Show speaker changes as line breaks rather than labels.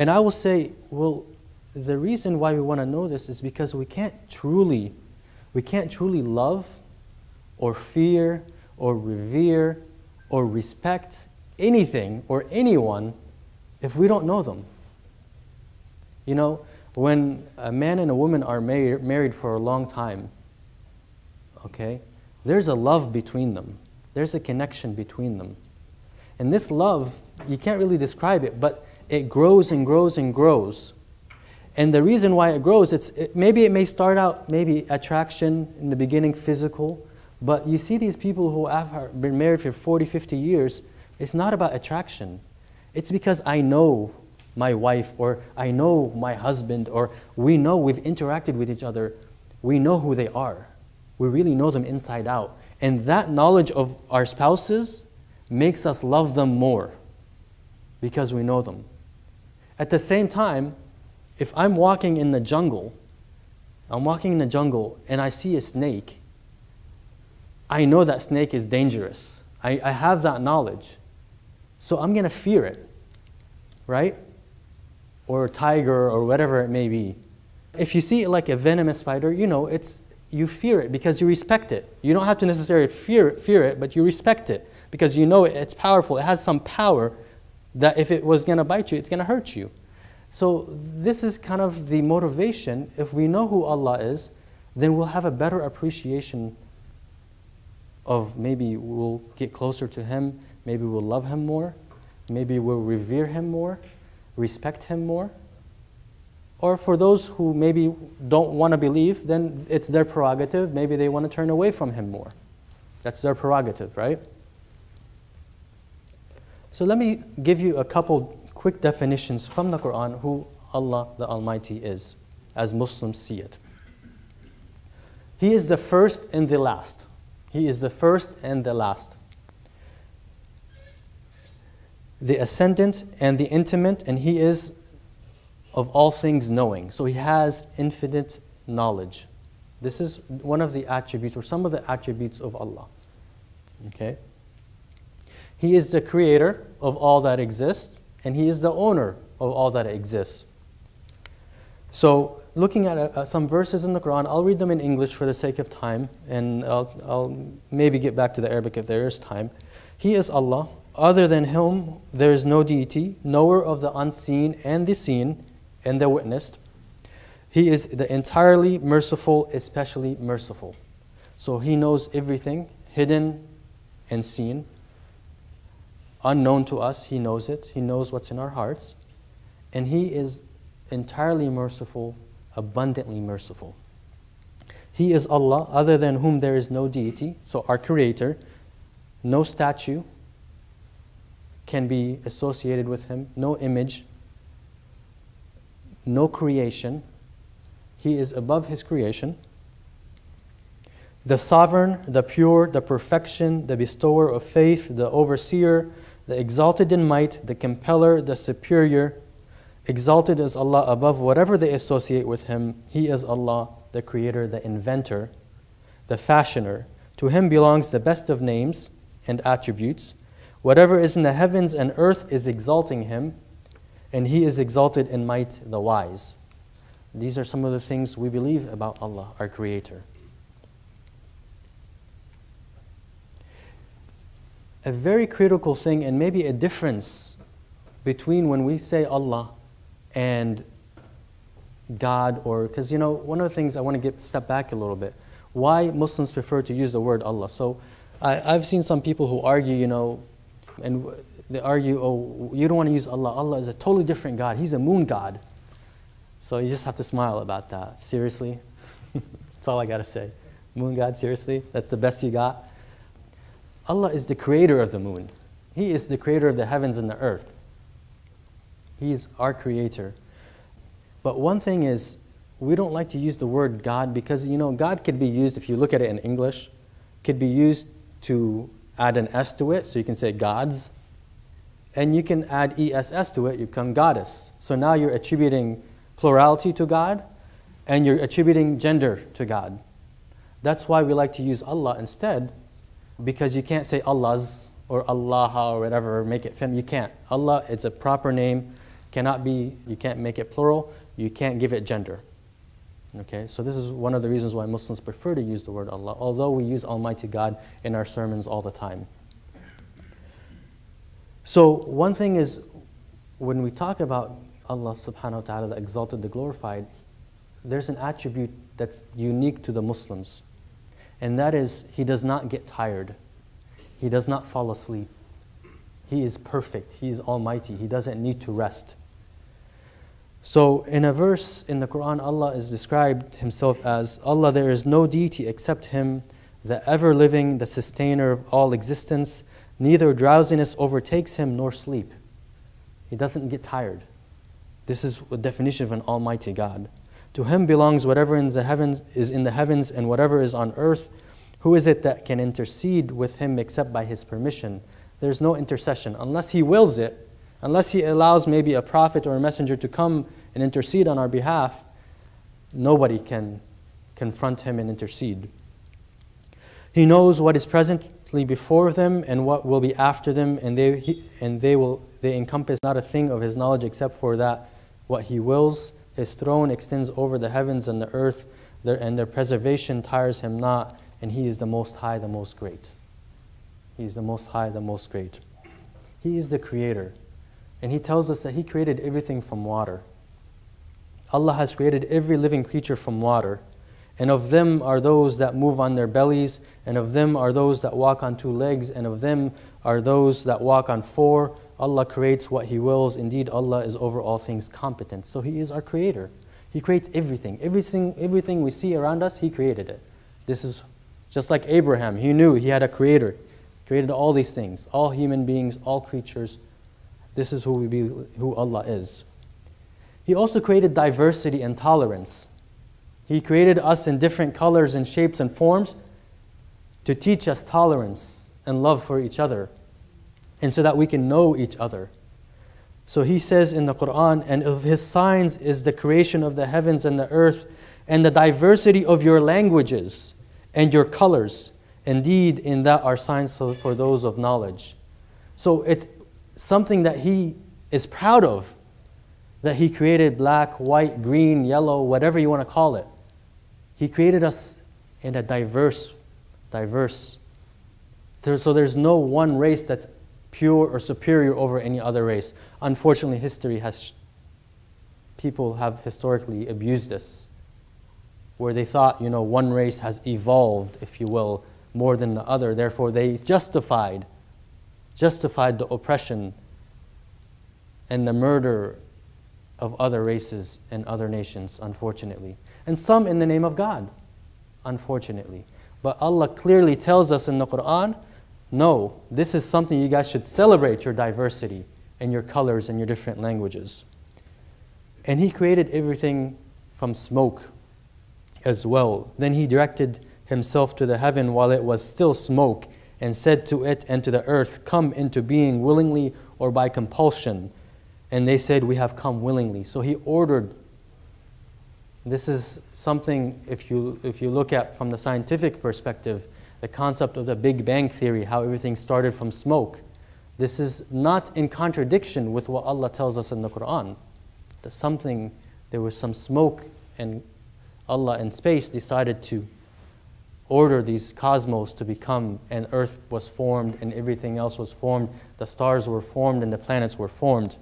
And I will say, well, the reason why we want to know this is because we can't truly, we can't truly love or fear or revere or respect anything or anyone if we don't know them. You know, when a man and a woman are mar- married for a long time, okay, there's a love between them, there's a connection between them. And this love, you can't really describe it, but it grows and grows and grows. And the reason why it grows, it's, it, maybe it may start out maybe attraction in the beginning, physical, but you see these people who have been married for 40, 50 years, it's not about attraction. It's because I know my wife or I know my husband or we know we've interacted with each other. We know who they are. We really know them inside out. And that knowledge of our spouses makes us love them more because we know them. At the same time, if I'm walking in the jungle, I'm walking in the jungle and I see a snake, I know that snake is dangerous. I, I have that knowledge. So I'm going to fear it, right? Or a tiger or whatever it may be. If you see it like a venomous spider, you know, it's, you fear it because you respect it. You don't have to necessarily fear, fear it, but you respect it because you know it's powerful. It has some power that if it was going to bite you, it's going to hurt you. So this is kind of the motivation. If we know who Allah is, then we'll have a better appreciation of maybe we'll get closer to Him, maybe we'll love Him more, maybe we'll revere Him more, respect Him more. Or for those who maybe don't want to believe, then it's their prerogative. Maybe they want to turn away from Him more. That's their prerogative, right? So let me give you a couple quick definitions from the Quran who Allah the Almighty is, as Muslims see it. He is the first and the last. He is the first and the last. The ascendant and the intimate, and He is of all things knowing. So He has infinite knowledge. This is one of the attributes, or some of the attributes of Allah. Okay? He is the creator of all that exists, and He is the owner of all that exists. So, looking at uh, some verses in the Quran, I'll read them in English for the sake of time, and I'll, I'll maybe get back to the Arabic if there is time. He is Allah. Other than Him, there is no deity, knower of the unseen and the seen, and the witnessed. He is the entirely merciful, especially merciful. So He knows everything, hidden and seen. Unknown to us, He knows it. He knows what's in our hearts. And He is entirely merciful, abundantly merciful. He is Allah, other than whom there is no deity, so our Creator. No statue can be associated with Him, no image, no creation. He is above His creation. The sovereign, the pure, the perfection, the bestower of faith, the overseer, the exalted in might, the compeller, the superior. Exalted is Allah above whatever they associate with Him. He is Allah, the Creator, the Inventor, the Fashioner. To Him belongs the best of names and attributes. Whatever is in the heavens and earth is exalting Him, and He is exalted in might, the wise. These are some of the things we believe about Allah, our Creator. A very critical thing and maybe a difference between when we say Allah and God or because you know one of the things I want to get step back a little bit why Muslims prefer to use the word Allah. So I, I've seen some people who argue you know and they argue oh you don't want to use Allah. Allah is a totally different God. He's a moon God. So you just have to smile about that. Seriously? That's all I got to say. Moon God seriously? That's the best you got Allah is the creator of the moon. He is the creator of the heavens and the earth. He is our creator. But one thing is, we don't like to use the word God because, you know, God could be used, if you look at it in English, could be used to add an S to it, so you can say gods. And you can add ESS to it, you become goddess. So now you're attributing plurality to God and you're attributing gender to God. That's why we like to use Allah instead because you can't say Allah's or Allah or whatever, make it fem. You can't. Allah, it's a proper name. cannot be, you can't make it plural, you can't give it gender. Okay, so this is one of the reasons why Muslims prefer to use the word Allah, although we use Almighty God in our sermons all the time. So, one thing is, when we talk about Allah subhanahu wa ta'ala, the exalted, the glorified, there's an attribute that's unique to the Muslims, and that is He does not get tired, He does not fall asleep. He is perfect, He is almighty, He doesn't need to rest. So, in a verse in the Quran, Allah is described Himself as Allah, there is no deity except Him, the ever living, the sustainer of all existence. Neither drowsiness overtakes Him nor sleep. He doesn't get tired. This is a definition of an almighty God. To Him belongs whatever in the heavens is in the heavens and whatever is on earth. Who is it that can intercede with Him except by His permission? There's no intercession. Unless He wills it, Unless He allows maybe a prophet or a messenger to come and intercede on our behalf, nobody can confront Him and intercede. He knows what is presently before them and what will be after them, and they, he, and they, will, they encompass not a thing of His knowledge except for that what He wills. His throne extends over the heavens and the earth, and their preservation tires Him not, and He is the Most High, the Most Great. He is the Most High, the Most Great. He is the Creator. And he tells us that he created everything from water. Allah has created every living creature from water. And of them are those that move on their bellies, and of them are those that walk on two legs, and of them are those that walk on four. Allah creates what He wills. Indeed, Allah is over all things competent. So He is our Creator. He creates everything. Everything, everything we see around us, He created it. This is just like Abraham. He knew He had a Creator. He created all these things, all human beings, all creatures. This is who, we be, who Allah is. He also created diversity and tolerance. He created us in different colors and shapes and forms to teach us tolerance and love for each other, and so that we can know each other. So he says in the Quran, and of his signs is the creation of the heavens and the earth, and the diversity of your languages and your colors. Indeed, in that are signs for those of knowledge. So it's something that he is proud of. That he created black, white, green, yellow, whatever you want to call it. He created us in a diverse, diverse. So there's no one race that's pure or superior over any other race. Unfortunately, history has, people have historically abused this, where they thought, you know, one race has evolved, if you will, more than the other. Therefore, they justified justified the oppression and the murder of other races and other nations, unfortunately. And some in the name of God, unfortunately. But Allah clearly tells us in the Quran no, this is something you guys should celebrate your diversity and your colors and your different languages. And He created everything from smoke as well. Then He directed Himself to the heaven while it was still smoke and said to it and to the earth, Come into being willingly or by compulsion. And they said, We have come willingly. So he ordered. This is something, if you, if you look at from the scientific perspective, the concept of the Big Bang Theory, how everything started from smoke. This is not in contradiction with what Allah tells us in the Quran. That something, there was some smoke, and Allah in space decided to order these cosmos to become, and Earth was formed, and everything else was formed. The stars were formed, and the planets were formed.